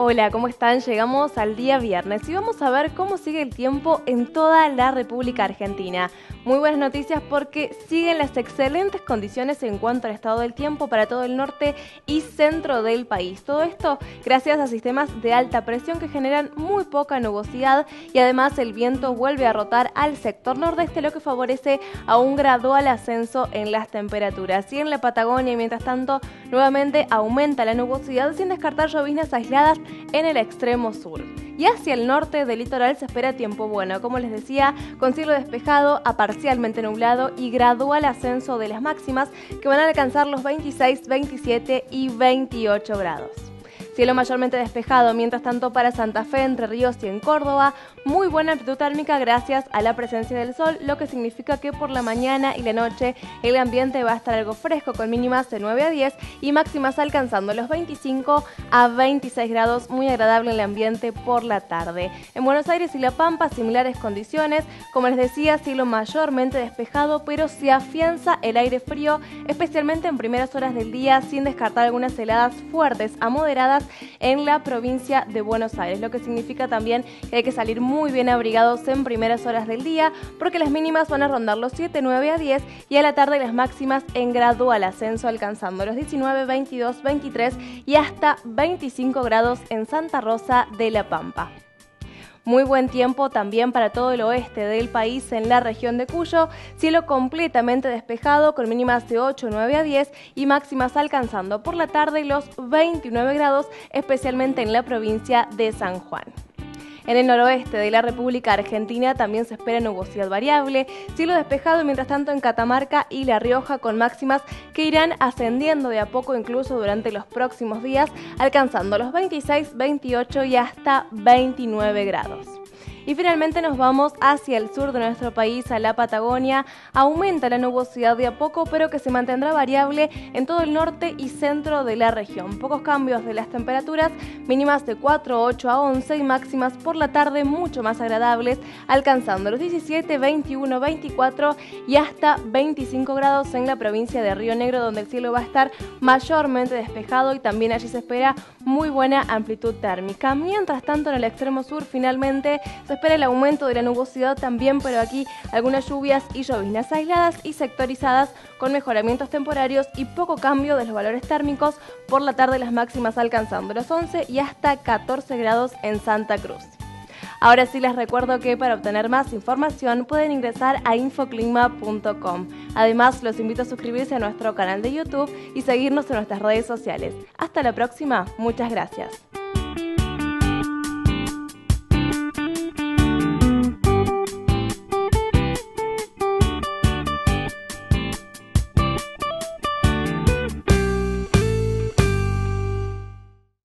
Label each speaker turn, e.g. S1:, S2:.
S1: Hola, ¿cómo están? Llegamos al día viernes y vamos a ver cómo sigue el tiempo en toda la República Argentina. Muy buenas noticias porque siguen las excelentes condiciones en cuanto al estado del tiempo para todo el norte y centro del país. Todo esto gracias a sistemas de alta presión que generan muy poca nubosidad y además el viento vuelve a rotar al sector nordeste, lo que favorece a un gradual ascenso en las temperaturas. Y en la Patagonia, mientras tanto, nuevamente aumenta la nubosidad sin descartar lloviznas aisladas en el extremo sur. Y hacia el norte del litoral se espera tiempo bueno, como les decía, con cielo despejado a parcialmente nublado y gradual ascenso de las máximas que van a alcanzar los 26, 27 y 28 grados. Cielo mayormente despejado, mientras tanto para Santa Fe, Entre Ríos y en Córdoba, muy buena amplitud térmica gracias a la presencia del sol, lo que significa que por la mañana y la noche el ambiente va a estar algo fresco con mínimas de 9 a 10 y máximas alcanzando los 25 a 26 grados, muy agradable el ambiente por la tarde. En Buenos Aires y La Pampa, similares condiciones, como les decía, cielo mayormente despejado, pero se afianza el aire frío, especialmente en primeras horas del día, sin descartar algunas heladas fuertes a moderadas en la provincia de Buenos Aires, lo que significa también que hay que salir muy bien abrigados en primeras horas del día porque las mínimas van a rondar los 7, 9 a 10 y a la tarde las máximas en gradual ascenso alcanzando los 19, 22, 23 y hasta 25 grados en Santa Rosa de la Pampa. Muy buen tiempo también para todo el oeste del país en la región de Cuyo, cielo completamente despejado con mínimas de 8, 9 a 10 y máximas alcanzando por la tarde los 29 grados, especialmente en la provincia de San Juan. En el noroeste de la República Argentina también se espera nubosidad variable, cielo despejado mientras tanto en Catamarca y La Rioja con máximas que irán ascendiendo de a poco incluso durante los próximos días, alcanzando los 26, 28 y hasta 29 grados. Y finalmente nos vamos hacia el sur de nuestro país, a la Patagonia. Aumenta la nubosidad de a poco, pero que se mantendrá variable en todo el norte y centro de la región. Pocos cambios de las temperaturas, mínimas de 4, 8 a 11 y máximas por la tarde mucho más agradables, alcanzando los 17, 21, 24 y hasta 25 grados en la provincia de Río Negro, donde el cielo va a estar mayormente despejado y también allí se espera muy buena amplitud térmica. Mientras tanto, en el extremo sur finalmente se espera el aumento de la nubosidad también, pero aquí algunas lluvias y lloviznas aisladas y sectorizadas con mejoramientos temporarios y poco cambio de los valores térmicos. Por la tarde las máximas alcanzando los 11 y hasta 14 grados en Santa Cruz. Ahora sí les recuerdo que para obtener más información pueden ingresar a infoclima.com. Además, los invito a suscribirse a nuestro canal de YouTube y seguirnos en nuestras redes sociales. Hasta la próxima, muchas gracias.